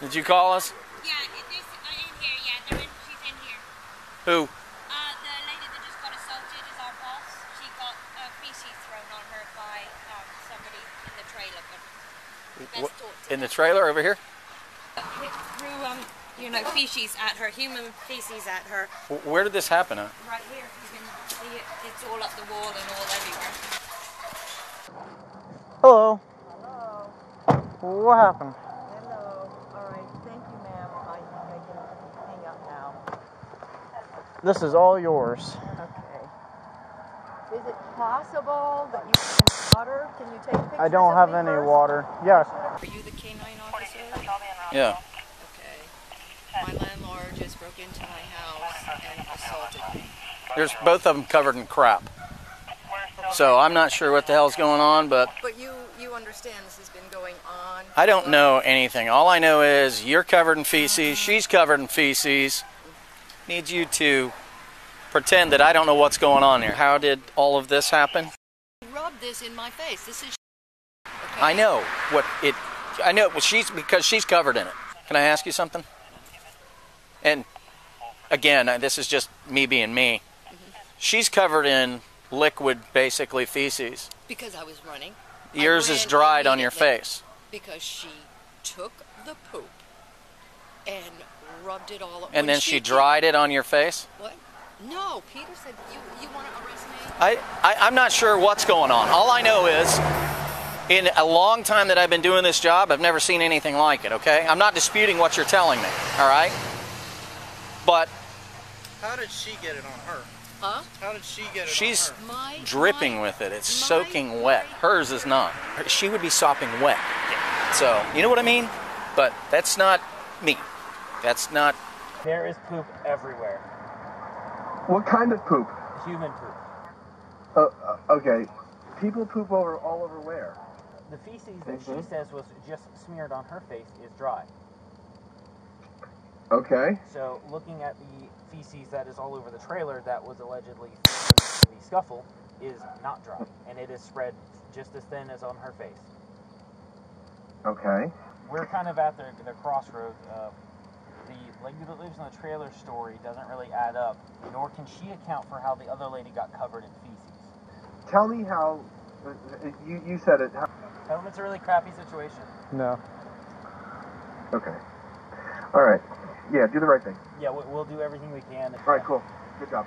Did you call us? Yeah, it, this uh, in here. Yeah, they're in, she's in here. Who? Uh, the lady that just got assaulted is our boss. She got uh, feces thrown on her by um, somebody in the trailer. But Wh- let's In the trailer over here? It threw um, you know, feces at her, human feces at her. Where did this happen at? Right here, you can see it. It's all up the wall and all everywhere. Hello. Hello. What happened? Hello. All right. Thank you, ma'am. I think I can hang up now. This is all yours. Okay. Is it possible that you can water? Can you take pictures? I don't of have any first? water. Yeah. Are you the canine officer? Yeah. Okay. My landlord just broke into my house and assaulted me. There's both of them covered in crap. So I'm not sure what the hell's going on, but But you you understand this has been going on. I don't know anything. All I know is you're covered in feces, she's covered in feces. Need you to pretend that I don't know what's going on here. How did all of this happen? Rub this in my face. This is. Okay. I know what it. I know well, she's because she's covered in it. Can I ask you something? And again, this is just me being me. She's covered in liquid, basically feces. Because I was running. Yours is dried on your face. Because she took the poop and rubbed it all. And when then she did- dried it on your face. What? No, Peter said you you want to arrest me. I, I I'm not sure what's going on. All I know is, in a long time that I've been doing this job, I've never seen anything like it. Okay, I'm not disputing what you're telling me. All right, but How did she get it on her? Huh? How did she get it she's on her? My dripping my- with it. It's my- soaking wet. Hers is not. She would be sopping wet. So you know what I mean? But that's not me. That's not. There is poop everywhere. What kind of poop? Human poop. Uh, uh, okay. People poop over all over where? The feces that Mhm. she says was just smeared on her face is dry. Okay. So looking at the feces that is all over the trailer that was allegedly in the scuffle is not dry, and it is spread just as thin as on her face. Okay. We're kind of at the, the crossroads. Uh, the lady that lives in the trailer story doesn't really add up, nor can she account for how the other lady got covered in feces. Tell me how. You you said it. How, Tell them it's a really crappy situation. No. okay. All right. Yeah. Do the right thing. Yeah, we- we'll do everything we can. All right. Cool. Good job.